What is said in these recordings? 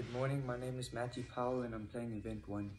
Good morning, my name is Matthew Powell and I'm playing event 1.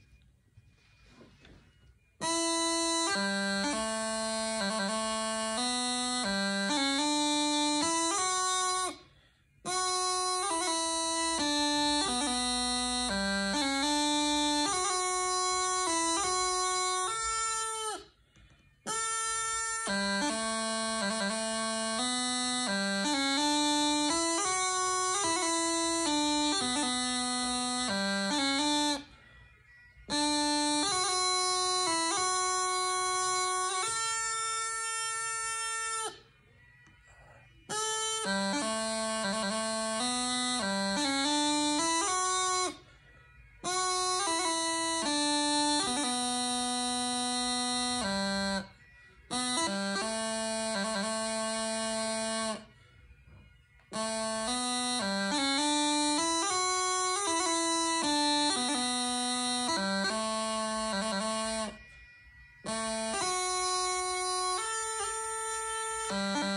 Uh...